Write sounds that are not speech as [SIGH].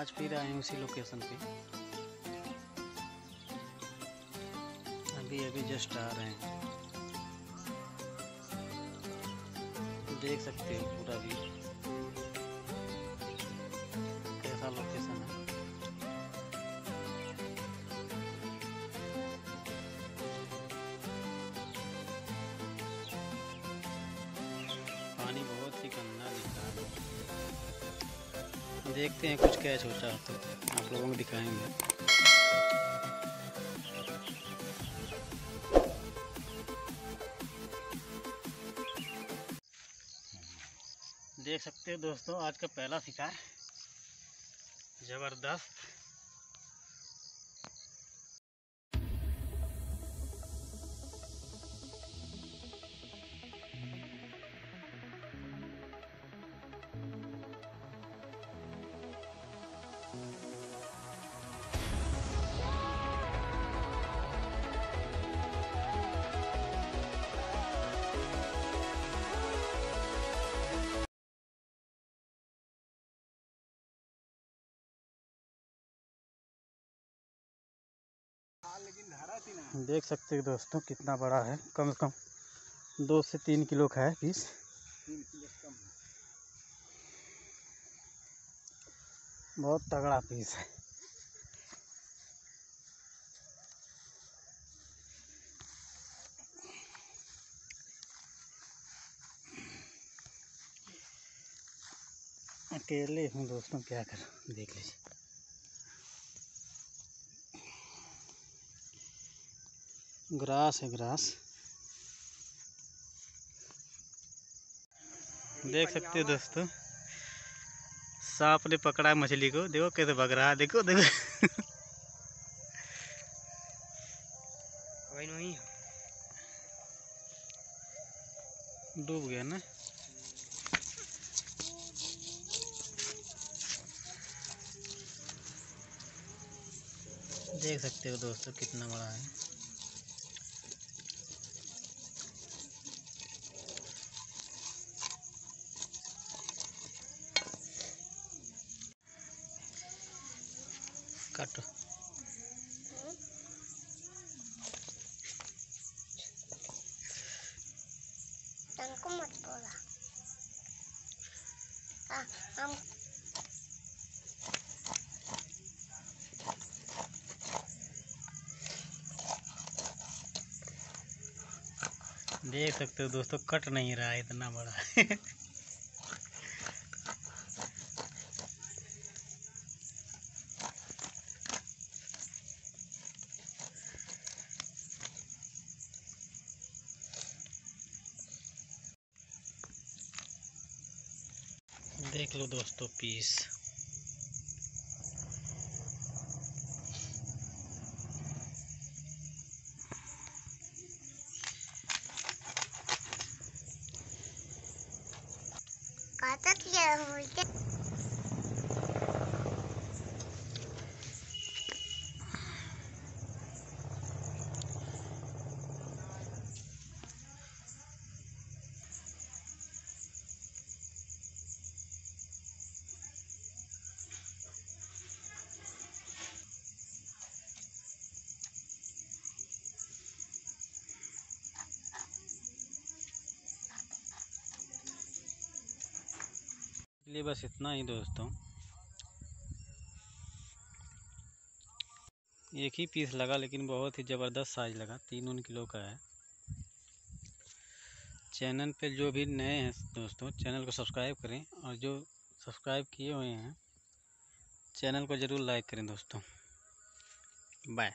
आज फिर आए हैं उसी लोकेशन पे। अभी अभी जस्ट आ रहे हैं। देख सकते हो पूरा व्यू देखते हैं कुछ कैच होता है तो आप लोगों को दिखाएँगे। देख सकते हो दोस्तों, आज का पहला शिकार। ज़बरदस्त। देख सकते हो दोस्तों कितना बड़ा है, कम से कम दो से तीन किलो का है पीस बहुत तगड़ा पीस है। अकेले हूँ दोस्तों, क्या करूँ, देख लीजिए। ग्रास है ग्रास। देख सकते हो दोस्तों सांप ने पकड़ा है मछली को। देखो कैसे भग रहा है देखो देखो। डूब गया ना। देख सकते हो दोस्तों कितना बड़ा है। काटो। Tanko मत बोला। हाँ हम देख सकते हो दोस्तों कट नहीं रहा है इतना बड़ा। [LAUGHS] देख लो दोस्तों पीस कहता किया इसलिए बस इतना ही दोस्तों। एक ही पीस लगा, लेकिन बहुत ही ज़बरदस्त साइज़ लगा। तीन उन किलो का है। चैनल पे जो भी नए हैं दोस्तों चैनल को सब्सक्राइब करें और जो सब्सक्राइब किए हुए हैं चैनल को ज़रूर लाइक करें दोस्तों। बाय